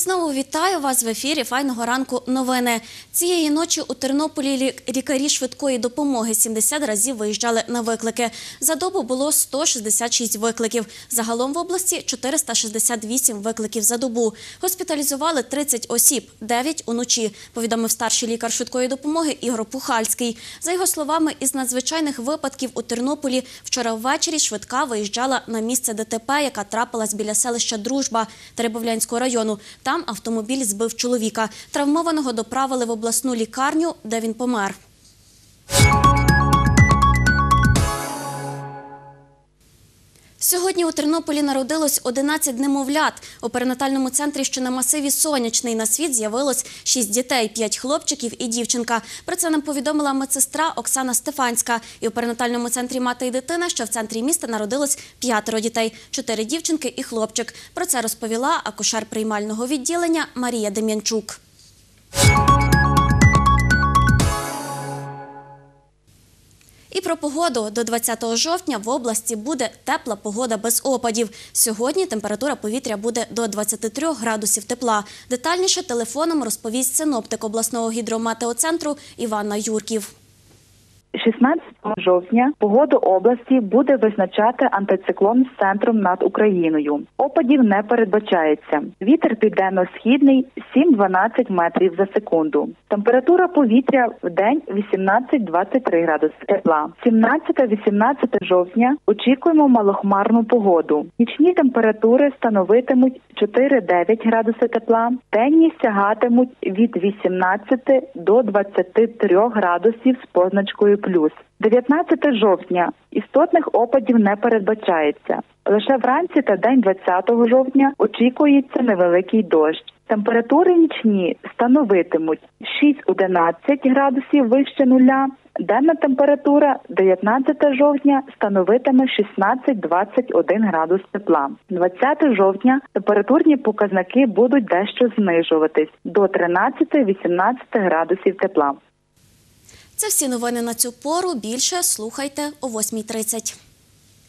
Знову вітаю вас в ефірі Файного ранку. Новини цієї ночі у Тернополі лікарі швидкої допомоги 70 разів виїжджали на виклики. За добу було 166 викликів. Загалом в області 468 викликів за добу. Госпіталізували 30 осіб, 9 уночі. Повідомив старший лікар швидкої допомоги Ігор Пухальський. За його словами, із надзвичайних випадків у Тернополі вчора ввечері швидка виїжджала на місце ДТП, яка трапилась біля селища Дружба Теребовлянського району. Там автомобіль збив чоловіка. Травмованого доправили в обласну лікарню, де він помер. Сьогодні у Тернополі народилось 11 немовлят. У перинатальному центрі, що на масиві Сонячний, на світ з'явилось 6 дітей, 5 хлопчиків і дівчинка. Про це нам повідомила медсестра Оксана Стефанська. І у перинатальному центрі мати і дитина, що в центрі міста народилось п'ятеро дітей, чотири дівчинки і хлопчик. Про це розповіла акушер приймального відділення Марія Дем'янчук. І про погоду до 20 жовтня в області буде тепла погода без опадів. Сьогодні температура повітря буде до 23 градусів тепла. Детальніше телефоном розповість синоптик обласного гідрометеоцентру Івана Юрків. 16 жовтня погоду області буде визначати антициклон з центром над Україною. Опадів не передбачається. Вітер південно-східний 7-12 метрів за секунду. Температура повітря в день 18-23 градуси тепла. 17-18 жовтня очікуємо малохмарну погоду. Нічні температури становитимуть 4-9 градуси тепла. Денні сягатимуть від 18 до 23 градусів з позначкою плюс. 19 жовтня істотних опадів не передбачається. Лише вранці та день 20 жовтня очікується невеликий дощ. Температури нічні становитимуть 6-11 градусів вище нуля. Денна температура 19 жовтня становитиме 16-21 градус тепла. 20 жовтня температурні показники будуть дещо знижуватись до 13-18 градусів тепла. Це всі новини на цю пору. Більше слухайте о 8.30.